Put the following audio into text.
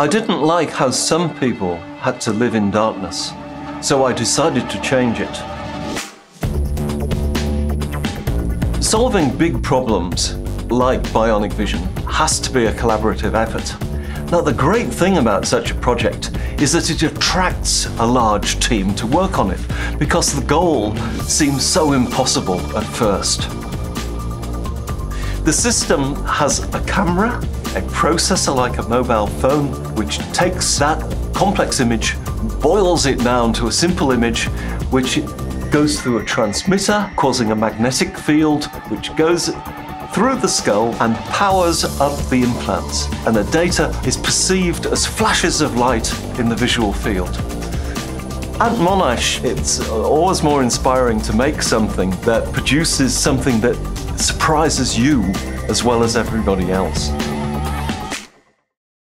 I didn't like how some people had to live in darkness, so I decided to change it. Solving big problems like bionic vision has to be a collaborative effort. Now, the great thing about such a project is that it attracts a large team to work on it because the goal seems so impossible at first. The system has a camera, a processor like a mobile phone, which takes that complex image, boils it down to a simple image, which goes through a transmitter, causing a magnetic field, which goes through the skull and powers up the implants, and the data is perceived as flashes of light in the visual field. At Monash, it's always more inspiring to make something that produces something that surprises you as well as everybody else.